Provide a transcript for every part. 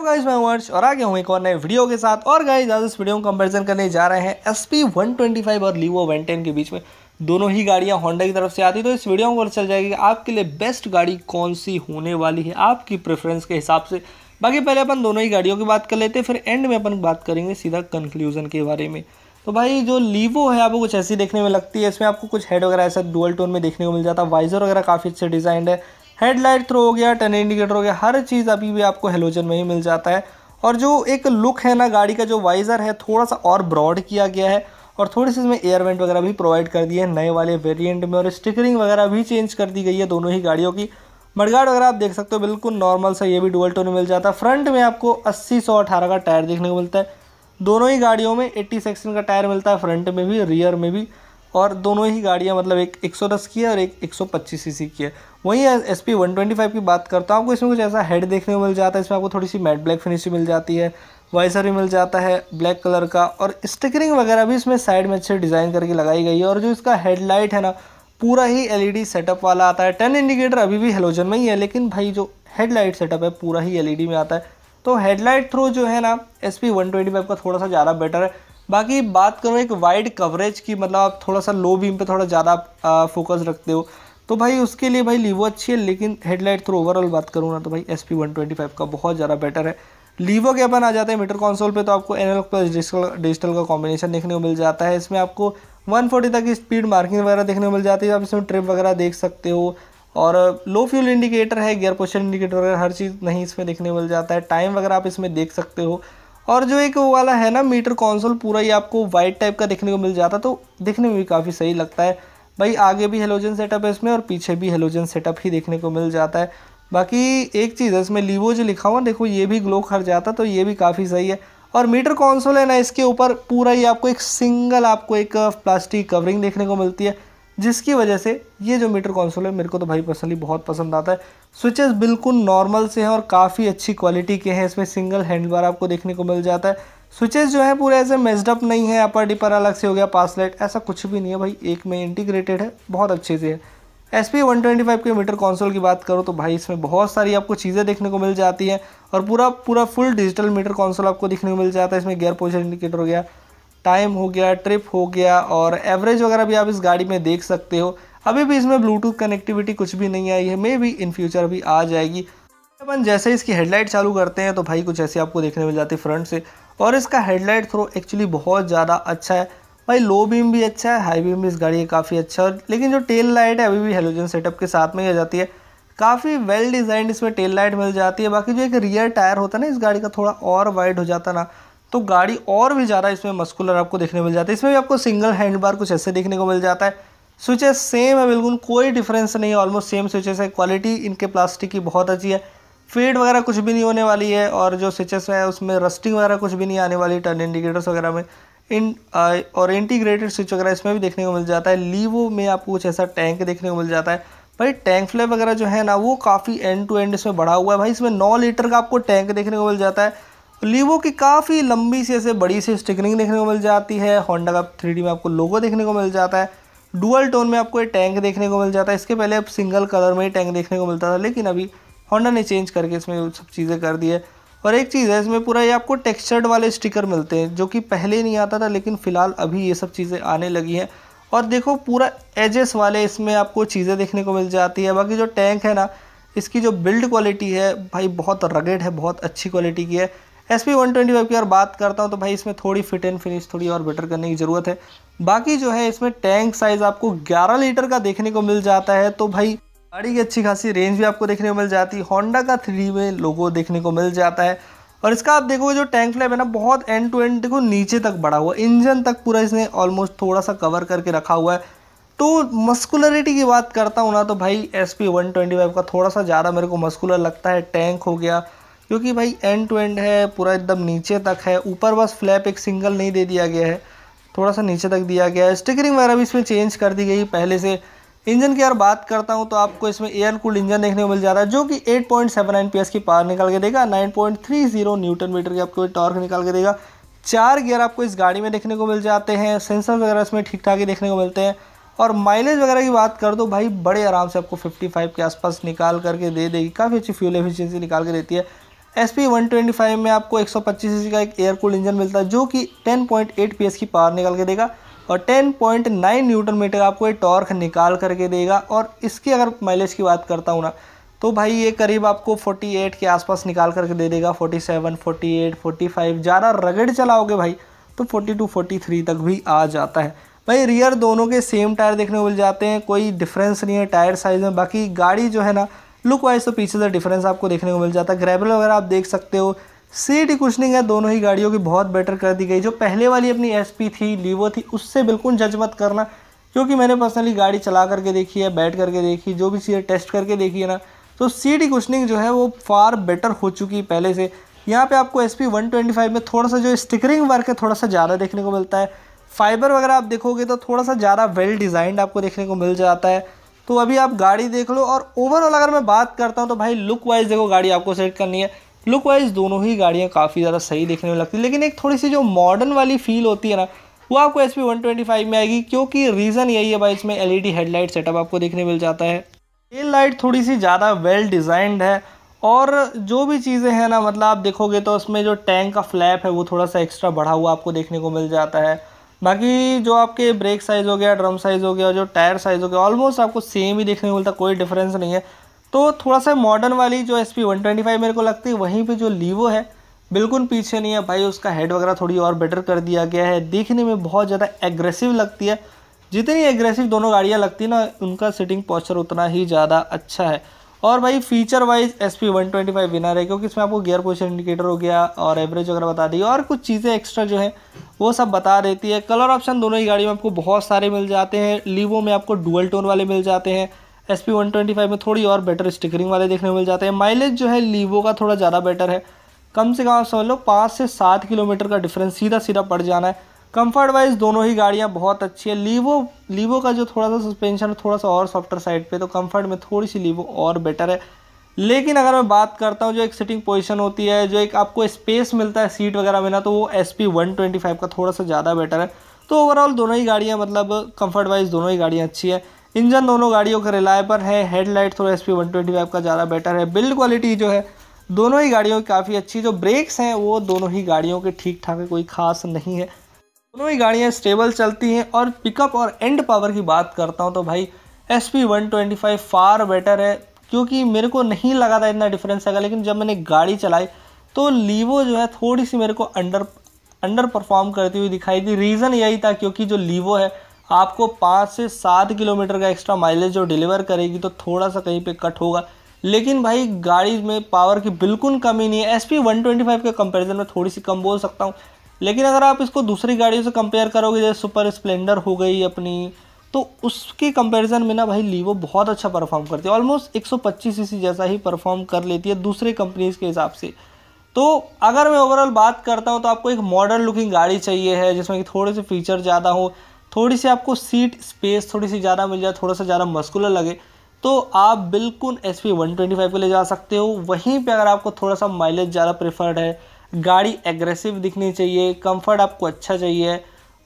Hello guys मैं वर्ष और आ गया हूँ एक और नए वीडियो के साथ। और गाइस आज इस वीडियो में कंपैरिजन करने जा रहे हैं S P one twenty five और लीवो वन के बीच में। दोनों ही गाड़ियाँ होंडा की तरफ़ से आती तो इस वीडियो में चल जाएगी कि आपके लिए बेस्ट गाड़ी कौन सी होने वाली है, आपकी प्रेफरेंस के हिसाब से। बाकी पहले अपन दोनों ही गाड़ियों की बात कर लेते हैं, फिर एंड में अपन बात करेंगे सीधा कंक्लूजन के बारे में। तो भाई, जो लीवो है, आपको कुछ ऐसी देखने में लगती है, इसमें आपको कुछ हेड वगैरह ऐसा डुअल टोन में देखने को मिल जाता है। वाइजर वगैरह काफ़ी अच्छे डिज़ाइन है। हेडलाइट थ्रो हो गया, टर्न इंडिकेटर हो गया, हर चीज़ अभी भी आपको हेलोजन में ही मिल जाता है। और जो एक लुक है ना, गाड़ी का जो वाइज़र है थोड़ा सा और ब्रॉड किया गया है और थोड़ी सी इसमें एयर वेंट वगैरह भी प्रोवाइड कर दिए हैं, नए वाले वेरिएंट में और स्टिकरिंग वगैरह भी चेंज कर दी गई है दोनों ही गाड़ियों की। मडगार्ड वगैरह आप देख सकते हो, बिल्कुल नॉर्मल सा ये भी डुअल टोन मिल जाता है। फ्रंट में आपको अस्सी सौ अठारह का टायर देखने को मिलता है। दोनों ही गाड़ियों में 80 सेक्शन का टायर मिलता है, फ्रंट में भी, रियर में भी। और दोनों ही गाड़ियाँ मतलब एक 110 की है और एक 125 सीसी की है। वहीं एस पी की बात करता हूँ, आपको इसमें कुछ ऐसा हेड देखने को मिल जाता है, इसमें आपको थोड़ी सी मैट ब्लैक फिनिश मिल जाती है वाइसर भी मिल जाता है ब्लैक कलर का और स्टिकरिंग वगैरह भी इसमें साइड में अच्छे डिज़ाइन करके लगाई गई है और जो इसका हेडलाइट है ना, पूरा ही एलईडी सेटअप वाला आता है। टेन इंडिकेटर अभी भी हेलोजन में ही है, लेकिन भाई जो हेडलाइट सेटअप है, पूरा ही एलईडी में आता है। तो हेडलाइट थ्रो जो है ना एस पी का थोड़ा सा ज़्यादा बेटर है। बाकी बात करो एक वाइड कवरेज की मतलब आप थोड़ा सा लो बीम पे थोड़ा ज़्यादा फोकस रखते हो। तो भाई उसके लिए भाई लीवो अच्छी है, लेकिन हेडलाइट थ्रू ओवरऑल बात करूँ ना तो भाई S P one twenty five का बहुत ज़्यादा बेटर है। लीवो के अपन आ जाते हैं मीटर कॉन्सोल पे तो आपको एनालॉग प्लस डिजिटल डिजिटल का कॉम्बिनेशन देखने को मिल जाता है। इसमें आपको 140 तक की स्पीड मार्किंग वगैरह देखने को मिल जाती है। आप इसमें ट्रिप वगैरह देख सकते हो। और लो फ्यूल इंडिकेटर है गियर पोशन इंडिकेटर वगैरह हर चीज़ नहीं इसमें देखने मिल जाता है। टाइम वगैरह आप इसमें देख सकते हो। और जो एक वो वाला है ना मीटर कॉन्सोल पूरा ही आपको वाइट टाइप का देखने को मिल जाता तो दिखने में भी काफ़ी सही लगता है। भाई, आगे भी हेलोजन सेटअप है इसमें और पीछे भी हेलोजन सेटअप ही देखने को मिल जाता है। बाकी एक चीज़ है इसमें लीवो जो लिखा हुआ देखो ये भी ग्लो खर जाता तो ये भी काफ़ी सही है। और मीटर कॉन्सोल है ना, इसके ऊपर पूरा ही आपको एक सिंगल आपको एक प्लास्टिक कवरिंग देखने को मिलती है। जिसकी वजह से ये जो मीटर कॉन्सोल है, मेरे को तो भाई पर्सनली बहुत पसंद आता है। स्विचेस बिल्कुल नॉर्मल से हैं और काफ़ी अच्छी क्वालिटी के हैं। इसमें सिंगल हैंड बार आपको देखने को मिल जाता है। स्विचेस जो है, पूरे ऐसे मेजडअप नहीं है। अपर डिपर अलग से हो गया पास लाइट ऐसा कुछ भी नहीं है भाई। एक में इंटीग्रेटेड है, बहुत अच्छे से है। S P one twenty five के मीटर कॉन्सोल की बात करो तो भाई इसमें बहुत सारी आपको चीज़ें देखने को मिल जाती हैं। और पूरा पूरा फुल डिजिटल मीटर कॉन्सोल आपको देखने को मिल जाता है। इसमें गियर पोजिशन इंडिकेटर हो गया टाइम हो गया ट्रिप हो गया और एवरेज वगैरह भी आप इस गाड़ी में देख सकते हो, अभी भी इसमें ब्लूटूथ कनेक्टिविटी कुछ भी नहीं आई है मे भी इन फ्यूचर भी आ जाएगी। अपन जैसे इसकी हेडलाइट चालू करते हैं तो भाई कुछ ऐसे आपको देखने मिल जाती है फ्रंट से। और इसका हेडलाइट थ्रो एक्चुअली बहुत ज़्यादा अच्छा है। भाई लो बीम भी अच्छा है हाई बीम भी इस गाड़ी का काफ़ी अच्छा है। लेकिन जो टेल लाइट है, अभी भी हेलोजन सेटअप के साथ में ही आ जाती है। काफ़ी वेल डिज़ाइंड इसमें टेल लाइट मिल जाती है। बाकी जो एक रियर टायर होता है ना, इस गाड़ी का थोड़ा और वाइड हो जाता ना। तो गाड़ी और भी ज़्यादा इसमें मस्कुलर आपको देखने मिल जाता है। इसमें भी आपको सिंगल हैंड बार कुछ ऐसे देखने को मिल जाता है। स्विचेस सेम है बिल्कुल कोई डिफरेंस नहीं है ऑलमोस्ट सेम स्विचेस है। क्वालिटी इनके प्लास्टिक की बहुत अच्छी है। फेड वगैरह कुछ भी नहीं होने वाली है और जो स्विचेस है, उसमें रस्टिंग वगैरह कुछ भी नहीं आने वाली टर्न इंडिकेटर्स वगैरह में। इन और इंटीग्रेटेड स्विच वगैरह इसमें भी देखने को मिल जाता है। लीवो में आपको कुछ ऐसा टैंक देखने को मिल जाता है। भाई टैंक फ्लैप वगैरह जो है ना, वो काफ़ी एंड टू एंड इसमें बढ़ा हुआ है। भाई इसमें नौ लीटर का आपको टैंक देखने को मिल जाता है। लीवो की काफ़ी लंबी सी ऐसे बड़ी सी स्टिकरिंग देखने को मिल जाती है। होंडा का थ्री में आपको लोगो देखने को मिल जाता है। डुअल टोन में आपको ये टैंक देखने को मिल जाता है। इसके पहले अब सिंगल कलर में ही टैंक देखने को मिलता था, लेकिन अभी होंडा ने चेंज करके इसमें सब चीज़ें कर दी है। और एक चीज़ है, इसमें पूरा ये आपको टेक्सचर्ड वाले स्टिकर मिलते हैं, जो कि पहले नहीं आता था, लेकिन फ़िलहाल अभी ये सब चीज़ें आने लगी हैं। और देखो, पूरा एजेस वाले इसमें आपको चीज़ें देखने को मिल जाती है। बाकी जो टैंक है ना, इसकी जो बिल्ड क्वालिटी है, भाई बहुत रगेड है, बहुत अच्छी क्वालिटी की है। S P one twenty five की अगर बात करता हूँ तो भाई इसमें थोड़ी फिट एंड फिनिश थोड़ी और बेटर करने की ज़रूरत है। बाकी जो है, इसमें टैंक साइज़ आपको 11 लीटर का देखने को मिल जाता है तो भाई गाड़ी की अच्छी खासी रेंज भी आपको देखने को मिल जाती है। होंडा का थ्री में लोगो देखने को मिल जाता है। और इसका आप देखोगे, जो टैंक फ्लैप है ना, बहुत एंड टू एंड देखो, नीचे तक बढ़ा हुआ इंजन तक पूरा इसने ऑलमोस्ट थोड़ा सा कवर करके रखा हुआ है। तो मस्कुलरिटी की बात करता हूँ ना तो भाई S P one twenty five का थोड़ा सा ज़्यादा मेरे को मस्कुलर लगता है। टैंक हो गया क्योंकि भाई एंड टू एंड है, पूरा एकदम नीचे तक है। ऊपर बस फ्लैप एक सिंगल नहीं दे दिया गया है। थोड़ा सा नीचे तक दिया गया है। स्टिकरिंग वगैरह भी इसमें चेंज कर दी गई पहले से। इंजन की अगर बात करता हूँ तो आपको इसमें एयर कूल्ड इंजन देखने को मिल जाता है, जो कि 8.79 पॉइंट की पावर निकाल के देगा 9.30 न्यूटन मीटर की आपको टॉर्क निकाल के देगा। चार गियर आपको इस गाड़ी में देखने को मिल जाते हैं सेंसर वगैरह इसमें ठीक ठाक ही देखने को मिलते हैं। और माइलेज वगैरह की बात कर दो, भाई बड़े आराम से आपको 55 के आसपास निकाल करके दे देगी। काफ़ी अच्छी फ्यूल एफिशिएंसी निकाल के देती है। S P one twenty five में आपको एक सौ पच्चीस सी का एक एयर कूल इंजन मिलता है जो कि ten point eight P S की पावर निकाल के देगा और ten point nine newton metre आपको ये टॉर्क निकाल करके देगा। और इसकी अगर माइलेज की बात करता हूँ ना तो भाई ये करीब आपको 48 के आसपास निकाल करके दे देगा। 47, 48, 45 ज़्यादा रगड़ चलाओगे भाई तो 42, 43 तक भी आ जाता है। भाई रियर दोनों के सेम टायर देखने को मिल जाते हैं कोई डिफरेंस नहीं है टायर साइज़ में। बाकी गाड़ी जो है ना लुक वाइज तो पीछे से डिफरेंस आपको देखने को मिल जाता है। ग्रेबल वगैरह आप देख सकते हो सीट कुशनिंग है, दोनों ही गाड़ियों की बहुत बेटर कर दी गई। जो पहले वाली अपनी एसपी थी लीवो थी, उससे बिल्कुल जज मत करना, क्योंकि मैंने पर्सनली गाड़ी चला करके देखी है, बैठ करके देखी, जो भी चीज़ें टेस्ट करके देखी है ना। तो सीट कुशनिंग जो है, वो फार बेटर हो चुकी है पहले से। यहाँ पे आपको एस पी में थोड़ा सा जो स्टिकरिंग वर्क है, थोड़ा सा ज़्यादा देखने को मिलता है। फाइबर वगैरह आप देखोगे तो थोड़ा सा ज़्यादा वेल डिज़ाइंड आपको देखने को मिल जाता है। तो अभी आप गाड़ी देख लो और ओवरऑल अगर मैं बात करता हूँ तो भाई लुक वाइज देखो, गाड़ी आपको सेट करनी है। लुक वाइज दोनों ही गाड़ियाँ काफ़ी ज़्यादा सही देखने में लगती है, लेकिन एक थोड़ी सी जो मॉडर्न वाली फील होती है ना, वो आपको एस पी में आएगी, क्योंकि रीज़न यही है भाई, इसमें एलईडी हेडलाइट सेटअप आपको देखने मिल जाता है। टेल लाइट थोड़ी सी ज़्यादा वेल डिज़ाइंड है, और जो भी चीज़ें हैं ना मतलब आप देखोगे तो उसमें जो टैंक का फ्लैप है, वो थोड़ा सा एक्स्ट्रा बढ़ा हुआ आपको देखने को मिल जाता है। बाकी जो आपके ब्रेक साइज़ हो गया ड्रम साइज़ हो गया, जो टायर साइज़ हो गया ऑलमोस्ट आपको सेम ही देखने को मिलता, कोई डिफरेंस नहीं है। तो थोड़ा सा मॉडर्न वाली जो S P one twenty five मेरे को लगती है, वहीं पे जो लीवो है, बिल्कुल पीछे नहीं है। भाई, उसका हेड वगैरह थोड़ी और बेटर कर दिया गया है। देखने में बहुत ज़्यादा एग्रेसिव लगती है। जितनी एग्रेसिव दोनों गाड़ियाँ लगती ना, उनका सिटिंग पॉस्चर उतना ही ज़्यादा अच्छा है। और भाई feature wise S P one twenty five winner है, क्योंकि इसमें आपको गियर पोजिशन इंडिकेटर हो गया और एवरेज वगैरह बता दी। और कुछ चीज़ें एक्स्ट्रा जो है वो सब बता देती है। कलर ऑप्शन दोनों ही गाड़ियों में आपको बहुत सारे मिल जाते हैं। लीवो में आपको डुअल टोन वाले मिल जाते हैं। S P one twenty five में थोड़ी और बेटर स्टिकरिंग वाले देखने मिल जाते हैं। माइलेज जो है लीवो का थोड़ा ज़्यादा बेटर है। कम से कम आप समझ लो, पाँच से सात किलोमीटर का डिफरेंस सीधा सीधा पड़ जाना है। कंफर्ट वाइज दोनों ही गाड़ियाँ बहुत अच्छी है। लीवो लीवो का जो थोड़ा सा सस्पेंशन थोड़ा सा और सॉफ्टर साइड पे तो कंफर्ट में थोड़ी सी लीवो और बेटर है। लेकिन अगर मैं बात करता हूँ जो एक सिटिंग पोजीशन होती है, जो एक आपको स्पेस मिलता है सीट वगैरह में ना तो वो S P one twenty five का थोड़ा सा ज़्यादा बेटर है। तो ओवरऑल दोनों ही गाड़ियाँ मतलब कंफर्ट वाइज दोनों ही गाड़ियाँ अच्छी है। इंजन दोनों गाड़ियों का रिलायबल है हेडलाइट थोड़ा S P one twenty five का ज़्यादा बेटर है। बिल्ड क्वालिटी जो है, दोनों ही गाड़ियों की काफ़ी अच्छी जो ब्रेक्स हैं, वो दोनों ही गाड़ियों के ठीक ठाक कोई खास नहीं है। दोनों ही गाड़ियाँ स्टेबल चलती हैं और पिकअप और एंड पावर की बात करता हूँ तो भाई S P one twenty five far better है। क्योंकि मेरे को नहीं लगा था इतना डिफरेंस आएगा, लेकिन जब मैंने गाड़ी चलाई तो लीवो जो है थोड़ी सी मेरे को अंडर अंडर परफॉर्म करती हुई दिखाई दी। रीज़न यही था क्योंकि जो लीवो है, आपको पाँच से सात किलोमीटर का एक्स्ट्रा माइलेज जो डिलीवर करेगी तो थोड़ा सा कहीं पे कट होगा। लेकिन भाई, गाड़ी में पावर की बिल्कुल कमी नहीं है। S P one twenty five के कंपेरिजन में थोड़ी सी कम बोल सकता हूँ। लेकिन अगर आप इसको दूसरी गाड़ियों से कंपेयर करोगे, जैसे सुपर स्प्लेंडर हो गई अपनी तो उसके कंपैरिजन में ना भाई लीवो बहुत अच्छा परफॉर्म करती है। ऑलमोस्ट 125 सीसी जैसा ही परफॉर्म कर लेती है दूसरे कंपनीज़ के हिसाब से। तो अगर मैं ओवरऑल बात करता हूँ तो आपको एक मॉडर्न लुकिंग गाड़ी चाहिए है, जिसमें कि थोड़े से फीचर ज़्यादा हो, थोड़ी सी आपको सीट स्पेस थोड़ी सी ज़्यादा मिल जाए, थोड़ा सा ज़्यादा मस्कुलर लगे तो आप बिल्कुल S P one twenty five को ले जा सकते हो। वहीं पे अगर आपको थोड़ा सा माइलेज ज़्यादा प्रेफर्ड है, गाड़ी एग्रेसिव दिखनी चाहिए कंफर्ट आपको अच्छा चाहिए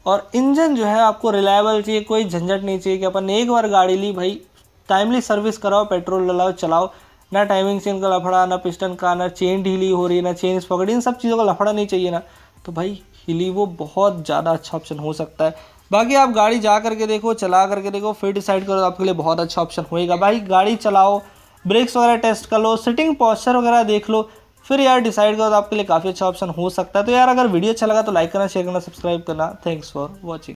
और इंजन जो है आपको रिलायबल चाहिए, कोई झंझट नहीं चाहिए कि अपन एक बार गाड़ी ली भाई टाइमली सर्विस कराओ पेट्रोल डलाओ, चलाओ। ना टाइमिंग चेन का लफड़ा, ना पिस्टन का, ना चेन ढीली हो रही है, ना चेन पकड़ी, इन सब चीज़ों का लफड़ा नहीं चाहिए ना। तो भाई, हिली वो बहुत ज़्यादा अच्छा ऑप्शन हो सकता है। बाकी आप गाड़ी जा करके देखो, चला करके देखो, फिर डिसाइड करो, आपके लिए बहुत अच्छा ऑप्शन होएगा। भाई, गाड़ी चलाओ ब्रेक्स वगैरह टेस्ट कर लो सिटिंग पॉस्चर वगैरह देख लो फिर यार डिसाइड करो तो आपके लिए काफ़ी अच्छा ऑप्शन हो सकता है। तो यार अगर वीडियो अच्छा लगा तो लाइक करना शेयर करना सब्सक्राइब करना। Thanks for watching